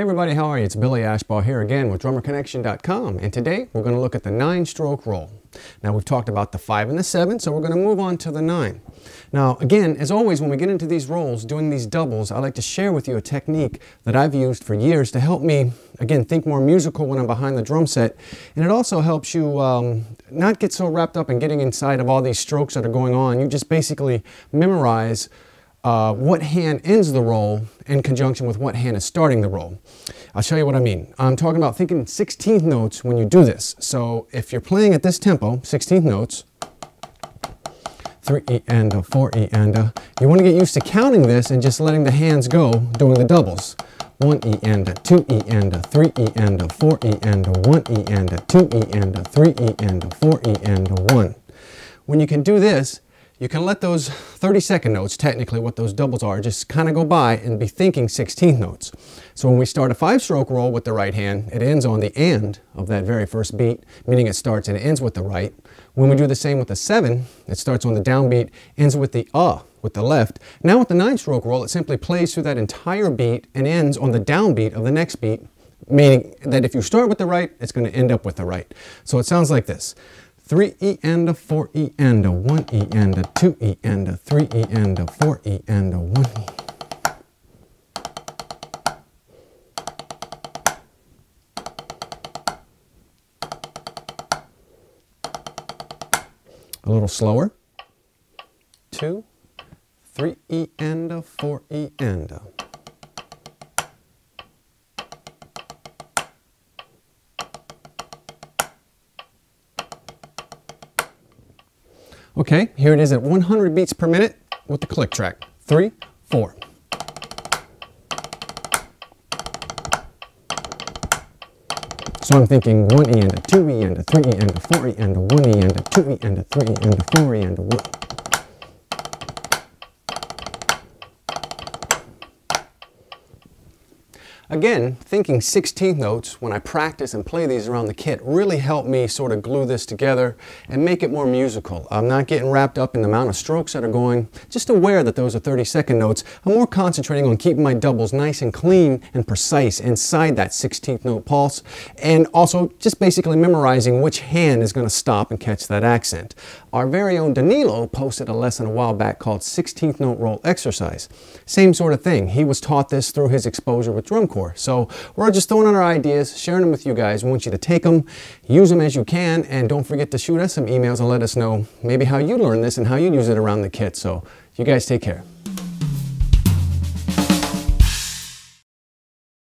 Hey everybody, how are you? It's Billy Ashbaugh here again with DrummerConnection.com and today we're going to look at the 9-stroke roll. Now we've talked about the 5 and the 7, so we're going to move on to the 9. Now again, as always when we get into these rolls, doing these doubles, I like to share with you a technique that I've used for years to help me, again, think more musical when I'm behind the drum set. And it also helps you um, not get so wrapped up in getting inside of all these strokes that are going on. You just basically memorize uh, what hand ends the roll in conjunction with what hand is starting the roll. I'll show you what I mean. I'm talking about thinking 16th notes when you do this. So if you're playing at this tempo, 16th notes, 3 E and a 4 E and a, you want to get used to counting this and just letting the hands go doing the doubles. 1 E and a, 2 E and a, 3 E and a, 4 E and a, 1 E and a, 2 E and a, 3 E and a, 4 E and a, 1. When you can do this, you can let those 30 second notes, technically what those doubles are, just kind of go by and be thinking 16th notes. So when we start a five stroke roll with the right hand, it ends on the end of that very first beat, meaning it starts and it ends with the right. When we do the same with the seven, it starts on the downbeat, ends with the uh with the left. Now with the nine stroke roll, it simply plays through that entire beat and ends on the downbeat of the next beat, meaning that if you start with the right, it's going to end up with the right. So it sounds like this. 3E and a 4E and a 1E and a 2E and a 3E and a 4E and a 1E. A little slower. 2, 3E and a 4E and a. Okay, here it is at 100 beats per minute with the click track. Three, four. So I'm thinking 1E and a 2E and a 3E and a 4E and a 1E and a 2E and a 3E and a 4E and a 1. Again, thinking 16th notes when I practice and play these around the kit really helped me sort of glue this together and make it more musical. I'm not getting wrapped up in the amount of strokes that are going, just aware that those are 32nd notes. I'm more concentrating on keeping my doubles nice and clean and precise inside that 16th note pulse and also just basically memorizing which hand is going to stop and catch that accent. Our very own Danilo posted a lesson a while back called 16th note roll exercise. Same sort of thing. He was taught this through his exposure with drum corps So we're just throwing out our ideas, sharing them with you guys. We want you to take them, use them as you can, and don't forget to shoot us some emails and let us know maybe how you learn this and how you use it around the kit. So you guys take care.